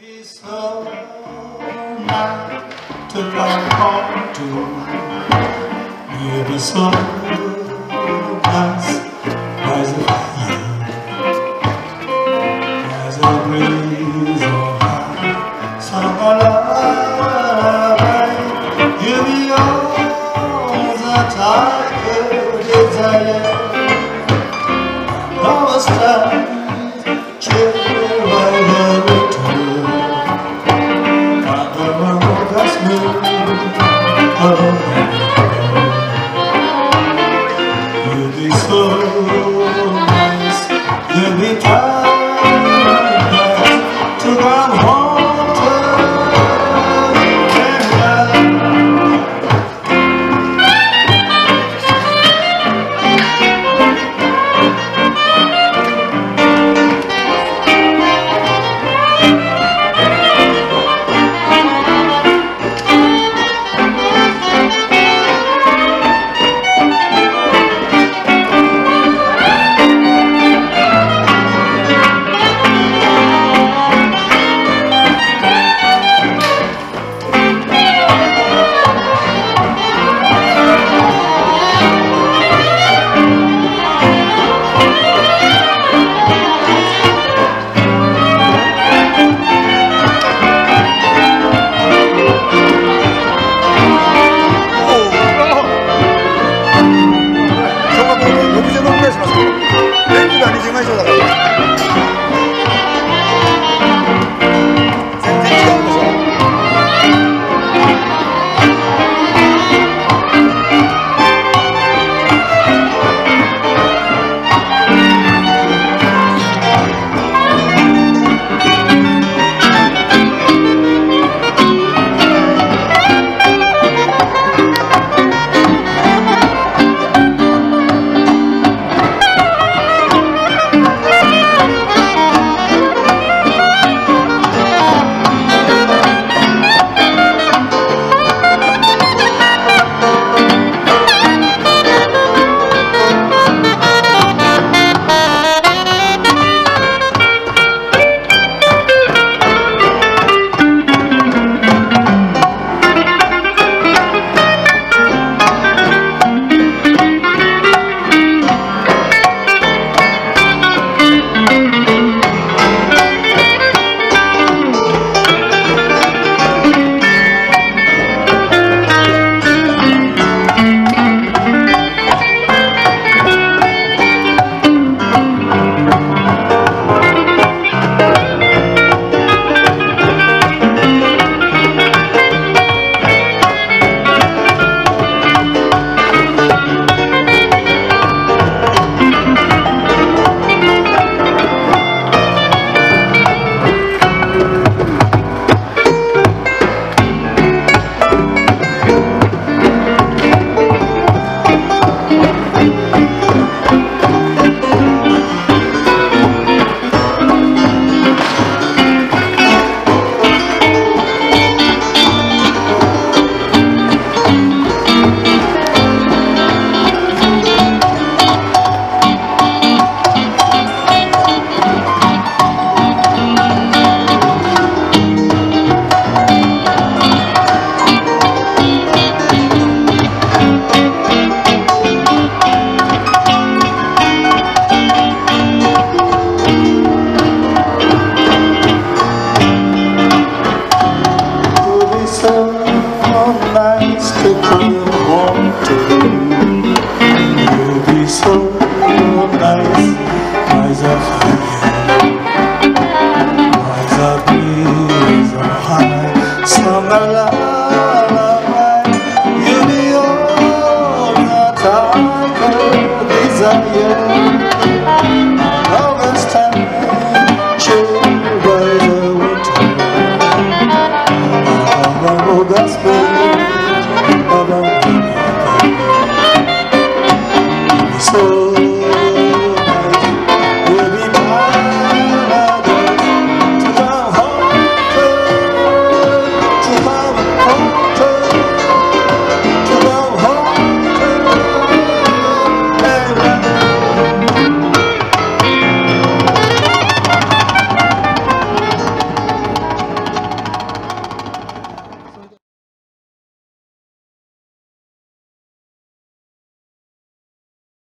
be so mad to come home to. You'll be so nice as a fire, as a breeze on high. Summer lullaby, you'll be all the tiger desire. we try. mais, mas a